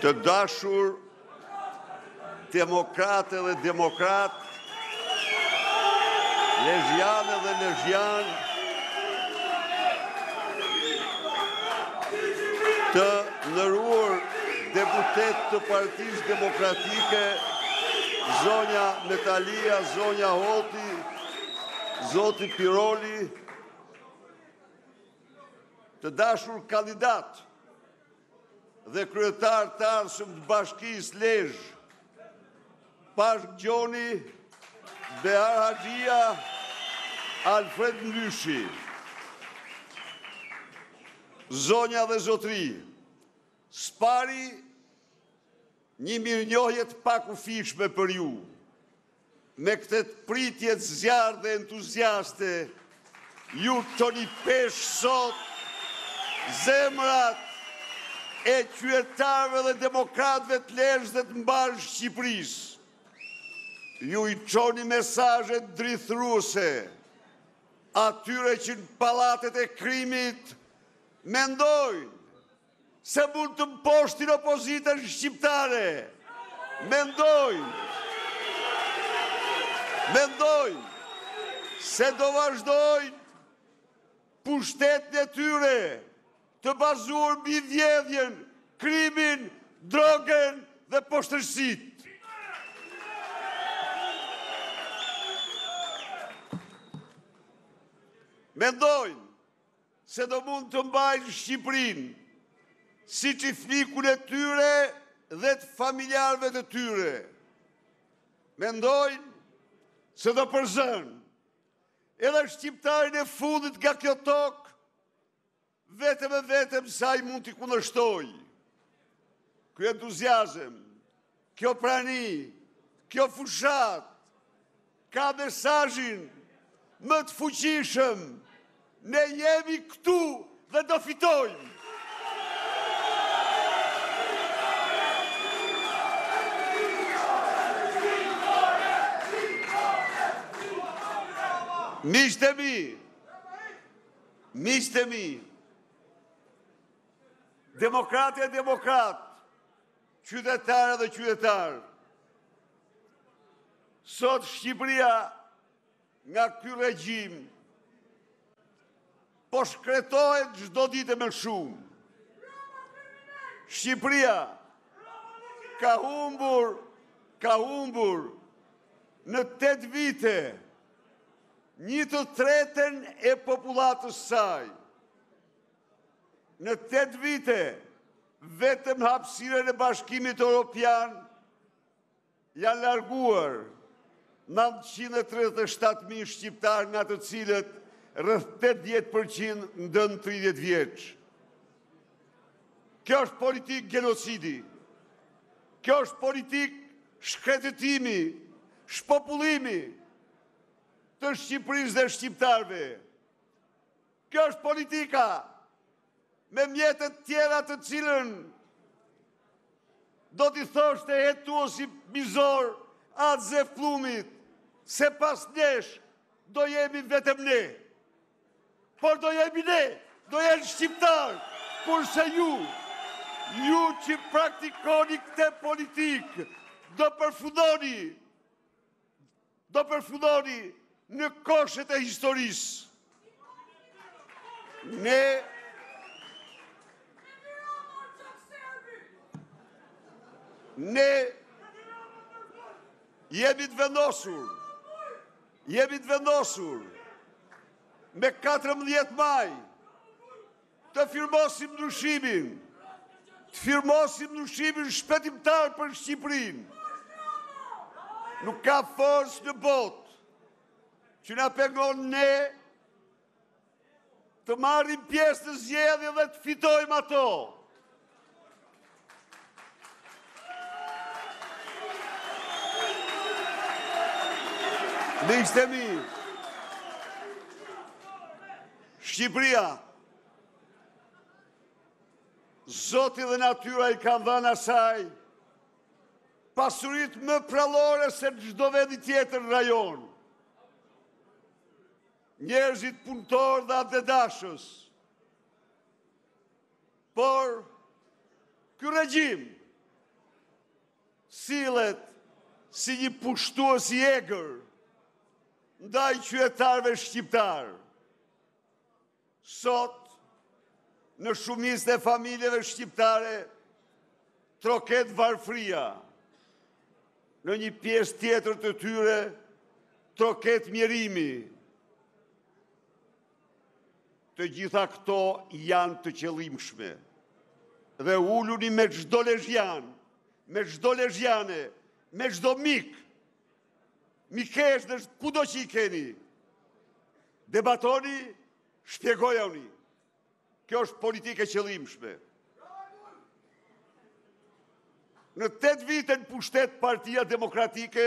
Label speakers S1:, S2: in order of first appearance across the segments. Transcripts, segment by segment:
S1: Të dashur demokrate dhe demokratë, lezhjane dhe lezhjanë, të nderuar deputetë të Partisë Demokratike, zonja Metaliaj, zonja Hoti, Zoti Piroli, të dashur kandidatë dhe kryetarë të ardhshëm të bashkisë Lezhë, Pashk Gjoni, Behar Haxhia, Alfred Ndyshi, zonja dhe zotërinj, së pari, një mirënjohje të pakufishme për ju, Me këtë pritje të zjarrtë dhe entuziaste, ju çoni peshë sot zemrat e qytetarëve dhe demokratëve të Lezhës dhe të mbarë Shqipërisë. Ju i çoni mesazhe drithëruese atyre që në pallatet e krimit mendojnë Se mund të mposhtin opozitën shqiptare. Mendojnë, mendojnë se do vazhdojnë pushtetin e tyre të bazuar mbi vjedhjen, krimin, drogën dhe poshtërsitë. Mendojnë Se do mund të mbajnë Shqipërinë, si çifligun e tyre dhe të familjarëve të tyre. Mendojnë se do përzënë edhe shqiptarin e fundit nga kjo tokë, vetëm e vetëm se ai mund t'i kundërshtojë. Ky entuziazëm Kjo prani, kjo fushatë, ka mesazhin më të fuqishëm, ne jemi këtu dhe do fitojmë. Miqtë e mi, miqtë e mi, demokrate e demokratë, Qytetare dhe qytetarë, sot Shqipëria nga ky regjim po shkretohet çdo ditë e më shumë. Shqipëria ka humbur, ka humbur në 8 vite një të tretën e popullatës së saj. Në 8 vite Vetëm në hapësirën e Bashkimit Europian janë larguar 937.000 shqiptarë nga të cilët rreth 80 përqind nën 30 vjeç. Kjo është politikë genocidi. Kjo është politikë shkretëtimi, shpopullimi të Shqipërisë dhe shqiptarëve. Kjo është politika me mjete të tjera të cilën do t'i thoshte hetuesi mizor atëzë flu mit, se pas nesh do jemi vetëm ne. Por do jemi ne, do jemi shqiptarë, kurse ju, ju që praktikoni këtë politikë, do përfundoni do përfundoni në koshat e historisë. Ne Ne jemi të vendosur jemi të vendosur më 14 maj Të firmosim ndryshimin! Të firmosim ndryshimin shpëtimtar për Shqipërinë! Nuk ka forcë në botë që na pengon ne të marrim pjesë në zgjedhje dhe të fitojmë ato. Miqtë e mi, Shqipëria, Zoti dhe natyra i kanë dhënë asaj pasuritë më përrallore se çdo vendi tjetër në rajon. Njerëzit punëtorë dhe atdhedashës. Por, ky regjim sillet si një pushtuës i egrë ndaj qytetarëve shqiptarë. Sot, në shumicën e familjeve shqiptare, troket varfëria. Në një pjesë tjetër të tyre, troket mjerimi. Të gjitha këto janë të qëllimshme dhe uluni me çdo lezhjan, me çdo lezhjane, me çdo mik, mikesh dhe kudo që i keni, debatoni, shpjegojuani. Kjo është politikë e qëllimshme. Në 8 vite në pushtet partia demokratike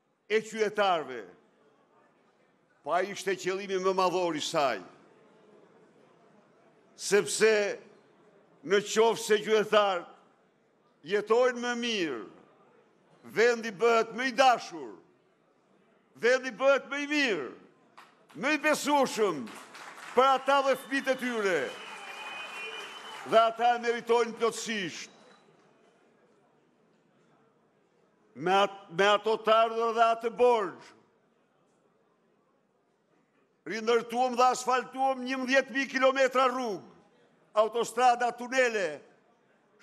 S1: e qytetarëve, pra ishte qëllimi më madhor i saj. Sepse në qoftë se qytetarët jetojnë më mirë, vendi bëhet më i dashur, vendi bëhet më i mirë, më i besueshëm për ata dhe fëmijët e tyre. Dhe ata e meritojnë plotësisht. me ato të ardhura dhe atë borxh. Rindërtuam dhe asfaltuam 11.000 km rrugë, autostrada, tunele,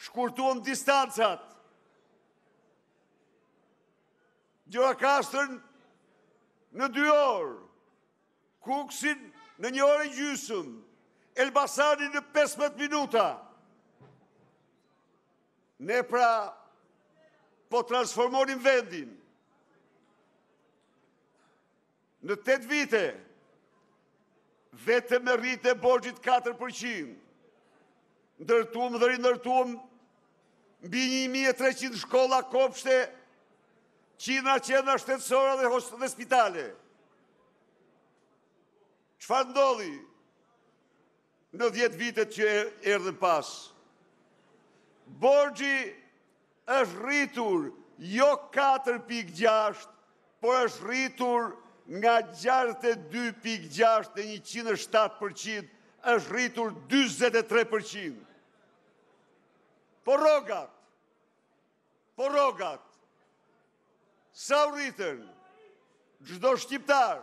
S1: shkurtuam distancat. Gjirokastrën në dy orë, Kukësin në një orë e gjysëm, Elbasanin në 15 minuta. Ne pra po transformonim vendin. Në 8 vite, vetëm me rritje të borxhit 4%, ndërtuam dhe rindërtuam mbi 1.300 shkolla, kopshte, qindra qendra shëndetësore dhe spitale. Çfarë ndodhi? Në dhjetë vitet që erdhën pas, borxhi është rritur jo katër pikë gjashtë, por është rritur nga gjashtëdhjetë e dy pikë gjashtë në njëqind e shtatë për qind, është rritur dyzet e tre për qind. Por rrogat, por rrogat, sa u rritën, çdo shqiptar,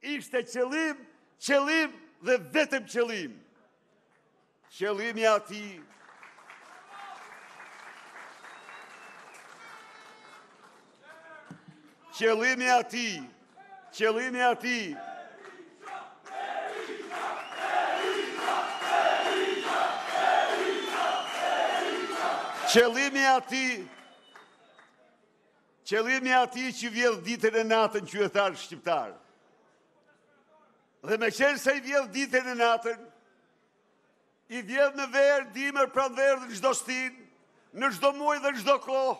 S1: Ishte qëllim, qëllim dhe vetëm qëllim. Qëllimi i atij, qëllimi i atij, qëllimi i atij, qëllimi i atij Qëllimi i atij që i vjedh ditën e natën qytetarët shqiptarë. Dhe meqenëse i vjedh ditën e natën, i vjedh në verë, dimër, pranverë dhe në çdo stinë, në çdo muaj dhe në çdo kohë,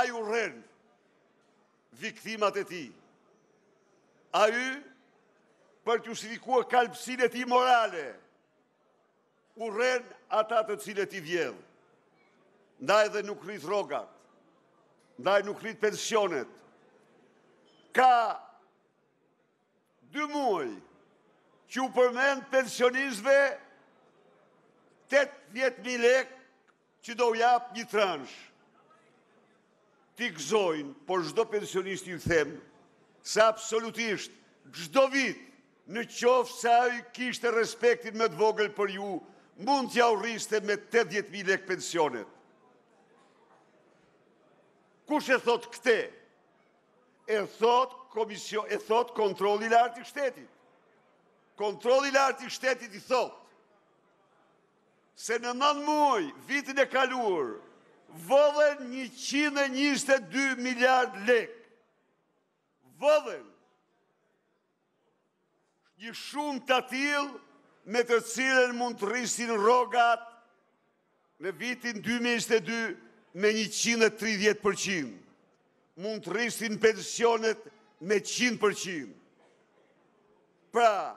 S1: ai urren viktimat e tij. Ai për të justifikuar kalbësinë e tij morale, Urren ata të cilët i vjedh. Ndaj dhe nuk rrit rrogat. Ndaj nuk rrit pensionet. Ka dy muaj që u përmend pensionistëve 80000 lekë Që do u japë një transh. T'i gëzojnë, por çdo pensionisti i them se absolutisht çdo vit në qoftë se ai kishte respektin më të vogël për ju, mund t'jua rriste me tetëdhjetë mijë lekë pensionet. Kush e thotë këtë? E thotë komisio, e thotë kontrolli i lartë i shtetit. Kontrolli i lartë i shtetit i thotë se në nëntë muaj vitin e kaluar vodhën njëqind e njëzet e dy miliard lekë. Vodhën një shumë të atillë me të cilën mund të rrisin rrogat në vitin 2022 me 130%, mund të rrisin pensionet me 100%. Pra,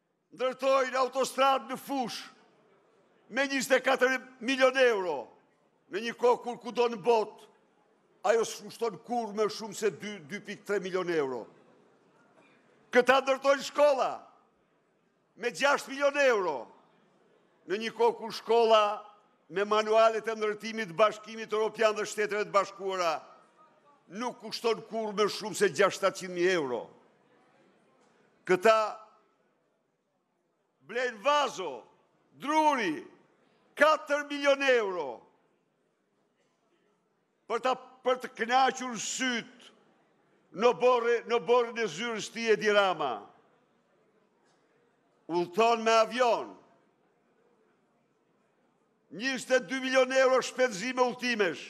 S1: Ndërtojnë autostradë në fushë me 24 milion euro në një kohë kur kudo në botë ajo s'kushton kurrë më shumë se 2.3 milion euro. Këta ndërtojnë shkolla me 6 milion euro në një kohë kur shkolla me manualet e ndërtimit të Bashkimit Europian dhe Shteteve të Bashkuara nuk kushton kurrë më shumë se 600-700.000 euro. Këta blejnë vazo druri, 4 milion euro për të, për të kënaqur sytë në oborrin e zyrës së tij Edi Rama. Udhëton me avion. Njëzet e dy milionë euro shpenzime udhëtimesh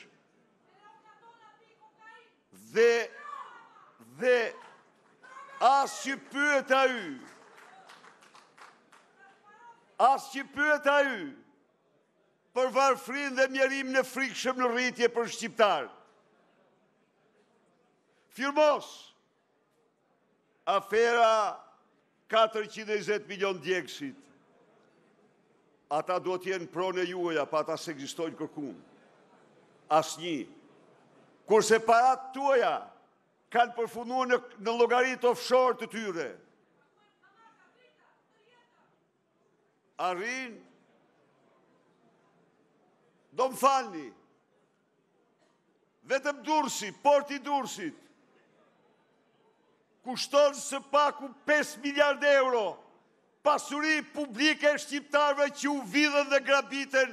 S1: dhe dhe as që pyet ai, as që pyet ai, për varfërinë dhe mjerimin e frikshëm në rritje për shqiptarët. Firmos, Afera katërqind e njëzet milion, djegësit, ata duhet të jenë pronë e juaja, po ata s'ekzistojnë kërkund. Asnjë. Kurse paratë tuaja kanë përfunduar në, në llogaritë offshore të tyre. Arrin, do më falni, Vetëm Durrësi, porti i Durrësit, kushton së paku 5 miliardë euro pasuri publike e shqiptarëve që u vidhen dhe grabiten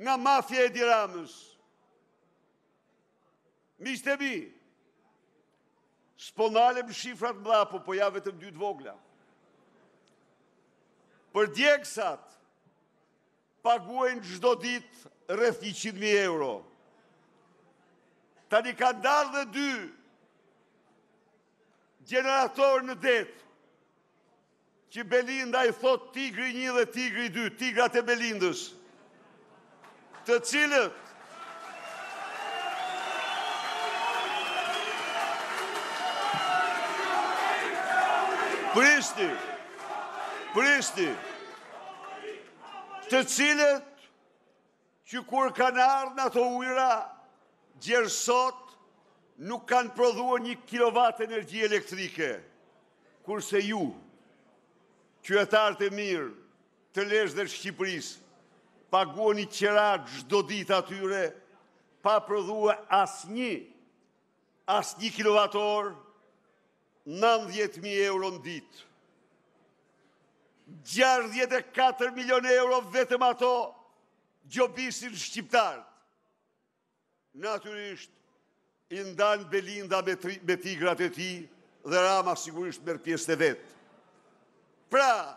S1: nga mafia Edi Ramës. Miqtë e mi, s'po ndalem shifrat mdha, po po ja vetëm dy të vogla. Për djegësat, Paguajnë çdo ditë rreth njëqind mijë euro. Tani ka dalë dhe dy gjeneratorë në det, që Belinda i thotë tigri një dhe tigri dy, tigrat e Belindës, të cilët Prishti, Prishti, të cilët që kur kanë ardhë në ato ujra, gjerë sot nuk kanë prodhuar një kilovat energji elektrike, kurse ju, qytetarët e mirë, të Lezhës dhe Shqipërisë, paguani qera çdo ditë atyre, pa prodhua asnjë, asnjë kilovat orë, 90 mijë euro në ditë. 64 milion euro vetëm ato gjobisin shqiptarët. Natyrisht, i ndan Belinda me tigrat e tij dhe Rama sigurisht merr pjesët e veta. Pra,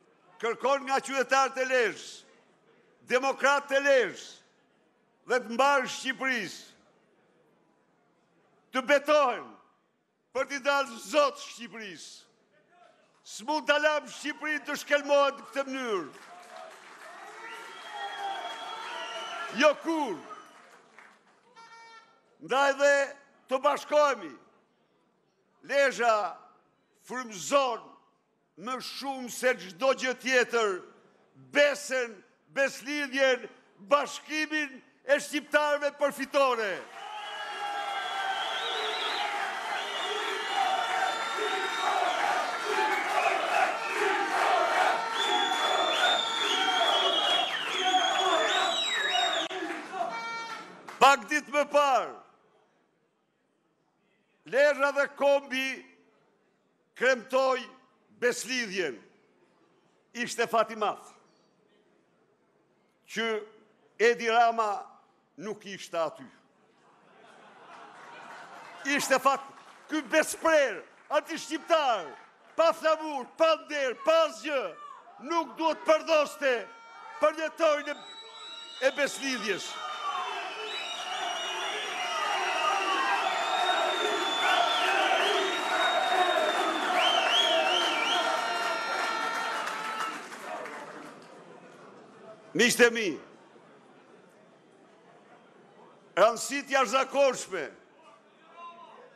S1: Kërkon nga qytetarët e Lezhës, demokratët e Lezhës dhe të mbarë Shqipërisë të betohen për t'i dalë zot Shqipërisë. S'mund ta lëmë Shqipërinë të shkelmohet në këtë mënyrë. Jo kurrë. Ndaj dhe të bashkohemi. Lezha frymëzon Më shumë se çdo gjë tjetër, besën, beslidhjen, bashkimin e shqiptarëve për fitore. Pak ditë më parë, Lezha dhe kombi kremtoi Besëlidhjen. Ishte fat i madh që Edi Rama nuk ishte aty. Ishte fat ky besëprerë, antishqiptar, Pa flamur, pa nder, pa asgjë, nuk duhet përdhoste përvjetorin e Besëlidhjes. Miqtë e mi, rëndësi të jashtëzakonshme,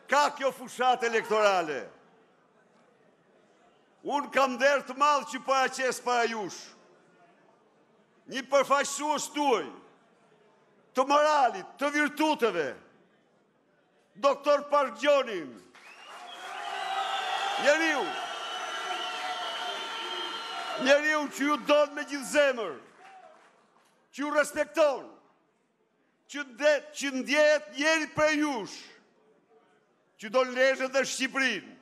S1: ka kjo fushatë elektorale, Unë kam nder të madh që paraqes para jush. Një përfaqësues tuaj të moralit, të virtuteve. Doktor Pashk Gjonin. Njeriu. Njeriu që ju don me gjithë zemër. Që ju respekton. Që dhe që ndjehet njeri prej jush, që do Lezhën dhe Shqiprinë,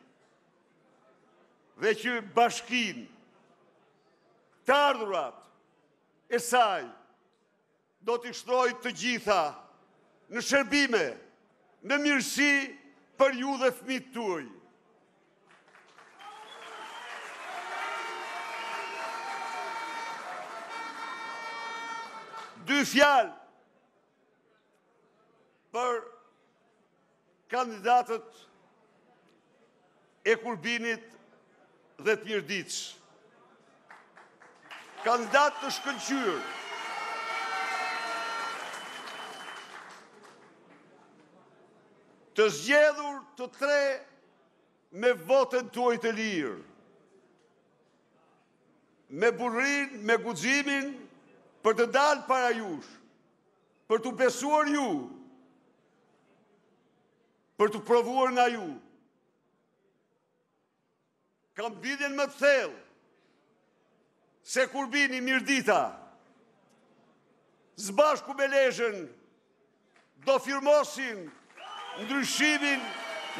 S1: dhe që bashkinë, të ardhurat e saj, do t'i shtrojë të gjitha në shërbime, në mirësi për ju dhe fmijët tuaj. Dy fjalë për kandidatët e Kurbinit dhe të Mirditës. Kandidatë të shkëlqyer. Të zgjedhur të tre Me votën tuaj të lirë, me burrëri, me guximin për të dalë para jush, për t'u besuar ju, për t'u provuar nga ju. Kam bindjen më të thellë, Se Kurbini Mirdita, së bashku me Lezhën, do firmosin ndryshimin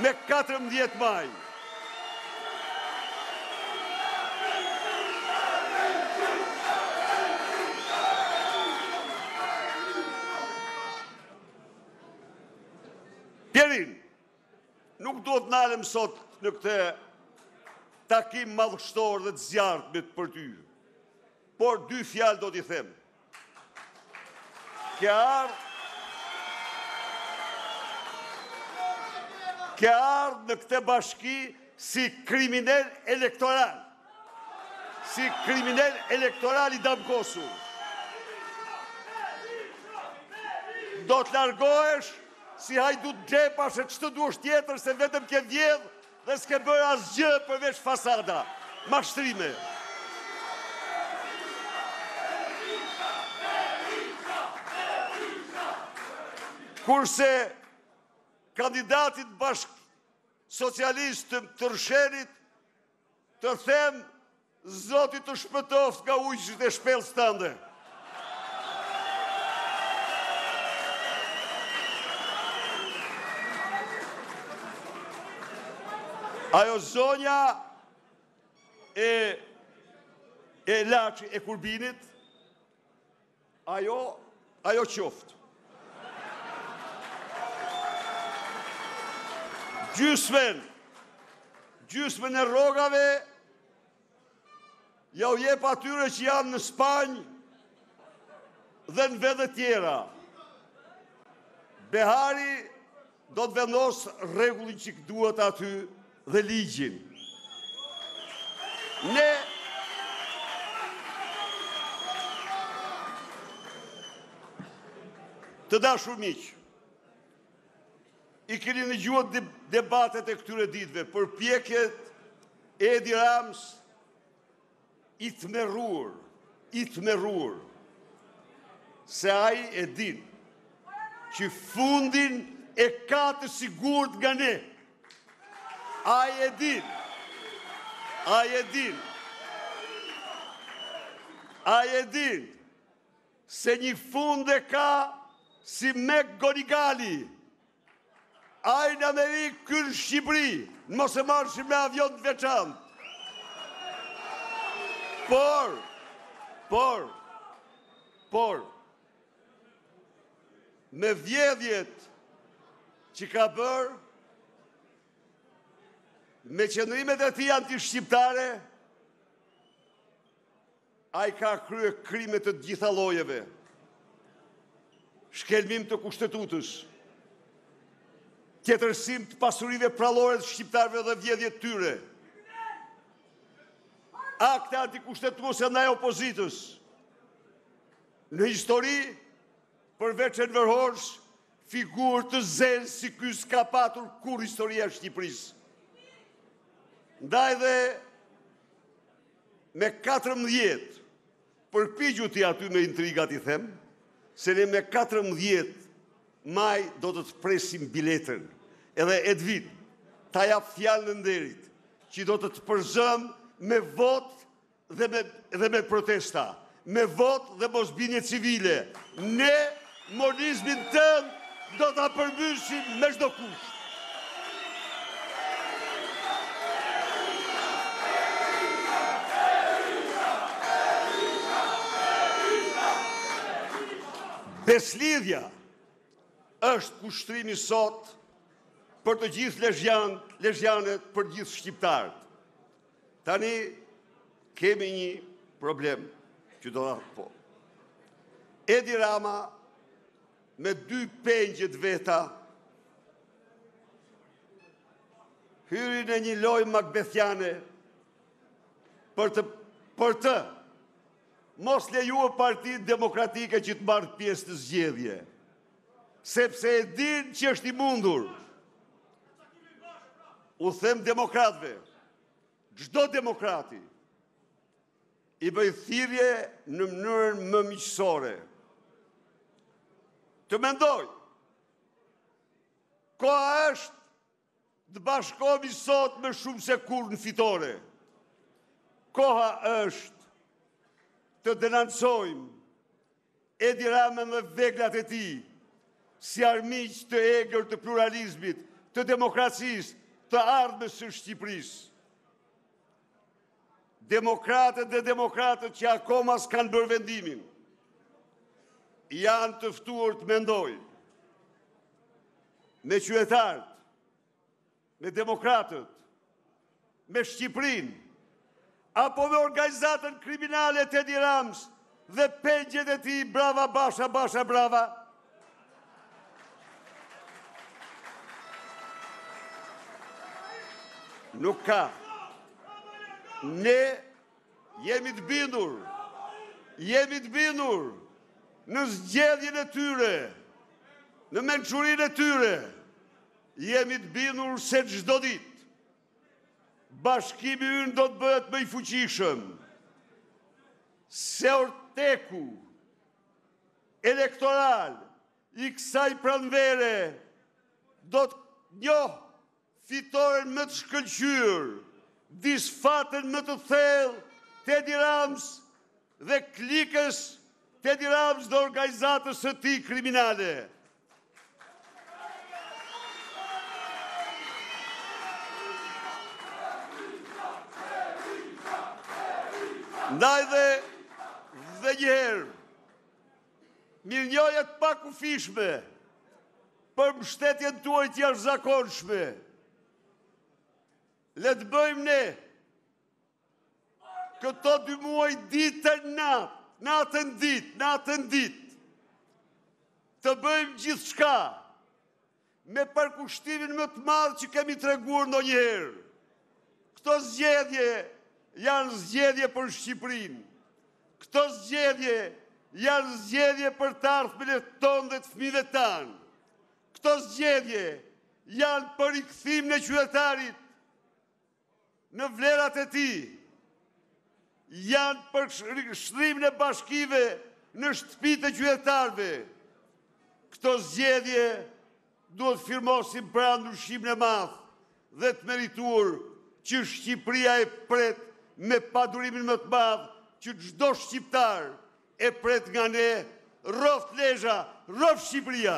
S1: me 14 maj. Nuk do të ndalem sot në këtë takim madhështor dhe të zjarrtë më tepër për ty. Por dy fjalë do t'i them. Ke ardhë në këtë bashki si kriminel elektoral. Si kriminel elektoral i damkosur. Do të largohesh si hajdut xhepash, ç'të duhesh tjetër se vetëm ke vjedhë dhe s'ke bërë asgjë përveç fasada. Mashtrime. Kurse kandidatit bashkësocialist të Rrëshenit Të them, Zoti të shpëtoftë nga ujqit e shpellës tënde. Ajo zonja e e Laçit e Kurbinit Ajo, ajo qoftë. Gjysmen, gjysmen e rrogave, ua jep atyre që janë në Spanjë dhe në vende tjera. Behari Do të vendosë rregullin që duhet aty dhe ligjin. Ne Të dashur miq. I keni dëgjuar debatet e këtyre ditëve, përpjekjet e Edi Ramës I tmerrur, i tmerrur, se ai e din që fundin e ka të sigurt nga ne. Ai e din, ai e din, ai e din, se një fund e ka si McGonigali, Ai në Amerikë, ky në Shqipëri, në mos e marrshin me avion të veçantë. Por, por, por, me vjedhjet që ka bërë, me qëndrimet e tij anti-shqiptare, Ai ka kryer krime të gjitha llojeve, shkelmim të Kushtetutës, tjetërsim të pasurive përrallore të shqiptarëve dhe vjedhje të tyre, akte antikushtetuese ndaj opozitës. Në histori, përveç Enver Hoxhës, figurë të zezë si ky s'ka patur kurrë historia e Shqipërisë. Ndaj dhe Me katërmbëdhjetë. Përpiqu ti aty me intrigat, i them se ne me katërmbëdhjetë maj do të të presim biletën. Edhe Edvin ta jap fjalën e nderit që do të të përzëmë me votë dhe me dhe me protesta. Me votë dhe mosbindje civile, ne monizmin tënd do ta përmbysim me çdo kusht. Besëlidhja është kushtrimi sot për të gjithë lezhjanët, lezhjanët për gjithë shqiptarët. Tani kemi një problem që dua po. Edi Rama me dy pengjet veta hyri në një lojë makbethjane për të për të mos lejuar Partinë Demokratike që të marrë pjesë në zgjedhje. Sepse e din që është i mundur. U them demokratëve, çdo demokrati i bëj thirrje në mënyrën më miqësore. Të mendojë. Koha është të bashkohemi sot më shumë se kurrë në fitore. Koha është të denoncojmë Edi Ramën dhe veglat e tij, si armiq të egër të pluralizmit, të demokracisë, të ardhmes së Shqipërisë. Demokratet dhe demokratët që akoma s'kanë bërë vendimin, janë të ftuar të mendojnë me qytetarët, me demokratët, me Shqipërinë, apo me organizatën kriminale të Edi Ramës dhe pengjet e tij Rama Basha, Basha Rama. Nuk ka. Ne jemi të bindur, jemi të bindur në zgjedhjen e tyre, në mençurinë e tyre, Jemi të bindur se çdo ditë bashkimi ynë do të bëhet më i fuqishëm. Se orteku elektoral i kësaj pranvere do të njohë fitoren më të shkëlqyer, disfatën më të thellë, të Edi Ramës dhe klikës të Edi Ramës dhe organizatës së tij kriminale. Ndaj dhe dhe njëherë, mirënjohje të pakufishme për mështetjen tuaj të jashtëzakonshme. Le të bëjmë ne Këto dy muaj ditë e natë, natën ditë, natën ditë, të bëjmë gjithçka me përkushtimin më të madh që kemi treguar ndonjëherë. Këto zgjedhje janë zgjedhje për Shqipërinë. Këto zgjedhje janë zgjedhje për të ardhmen tonë dhe të fëmijëve tanë. Këto zgjedhje janë për rikthimin e qytetarit në vlerat e tij, janë për shndërrimin e bashkive në shtëpi të qytetarëve. Këto zgjedhje duhet të firmosim pra ndryshimin e madh dhe të merituar që Shqipëria e pret me padurimin më të madh që çdo shqiptar e pret nga ne rroftë Lezha, rroftë Shqipëria!